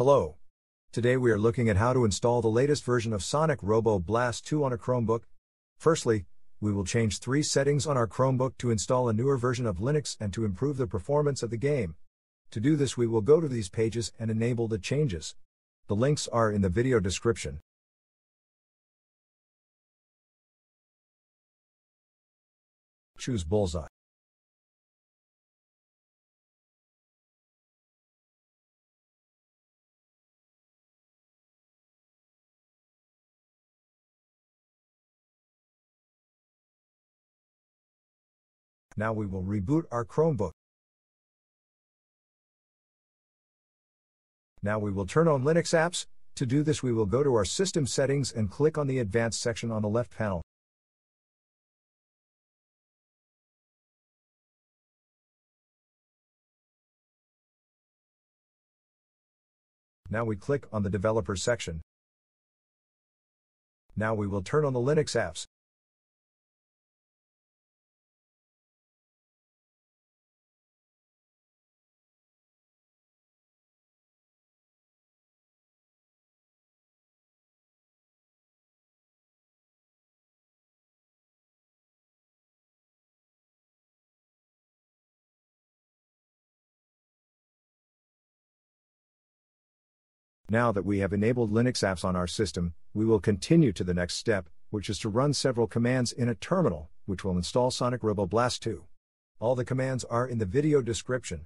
Hello. Today we are looking at how to install the latest version of Sonic Robo Blast 2 on a Chromebook. Firstly, we will change three settings on our Chromebook to install a newer version of Linux and to improve the performance of the game. To do this, we will go to these pages and enable the changes. The links are in the video description. Choose Bullseye. Now we will reboot our Chromebook. Now we will turn on Linux apps. To do this we will go to our system settings and click on the advanced section on the left panel. Now we click on the developer section. Now we will turn on the Linux apps. Now that we have enabled Linux apps on our system, we will continue to the next step, which is to run several commands in a terminal, which will install Sonic Robo Blast 2. All the commands are in the video description.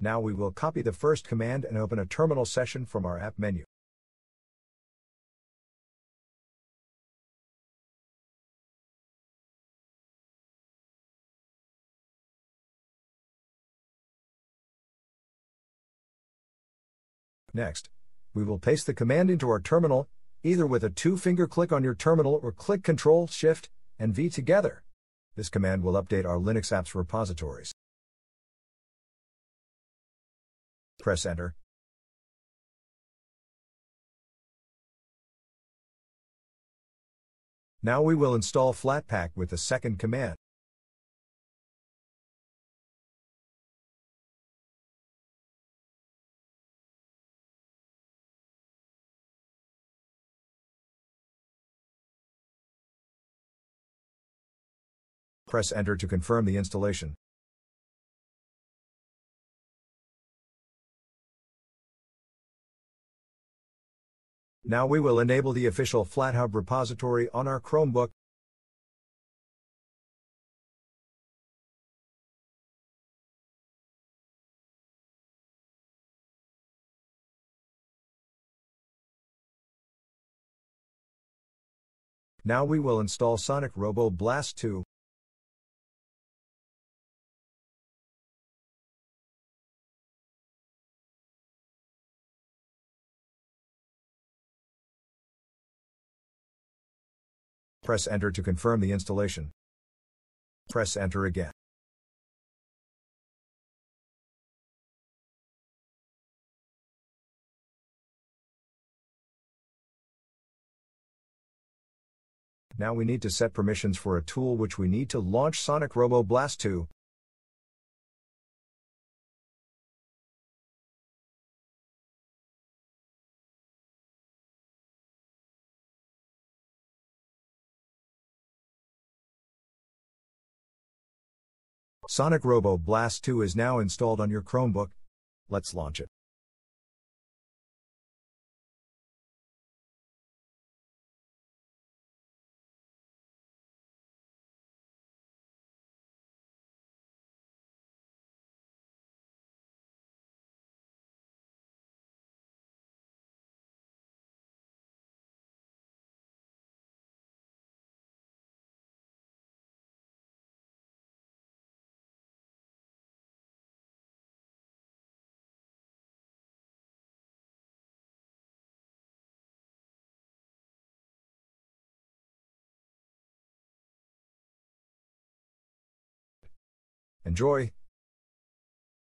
Now we will copy the first command and open a terminal session from our app menu. Next, we will paste the command into our terminal, either with a two-finger click on your terminal or click Ctrl, Shift, and V together. This command will update our Linux apps repositories. Press Enter. Now we will install Flatpak with the second command. Press Enter to confirm the installation. Now we will enable the official FlatHub repository on our Chromebook. Now we will install Sonic Robo Blast 2. Press Enter to confirm the installation. Press Enter again. Now we need to set permissions for a tool which we need to launch Sonic Robo Blast 2. Sonic Robo Blast 2 is now installed on your Chromebook. Let's launch it. Enjoy!